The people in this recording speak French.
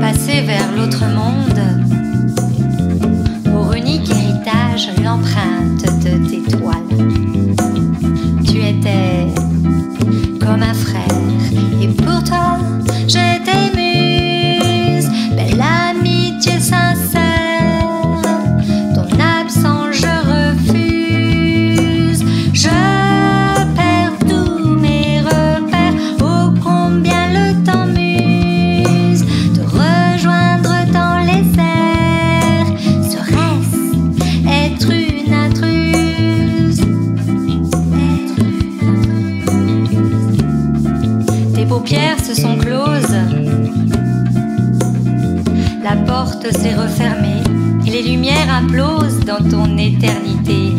Passer vers l'autre monde, pour unique héritage l'empreinte de t'étoiles, tu étais comme un frère. paupières se sont closes. La porte s'est refermée et les lumières implosent dans ton éternité.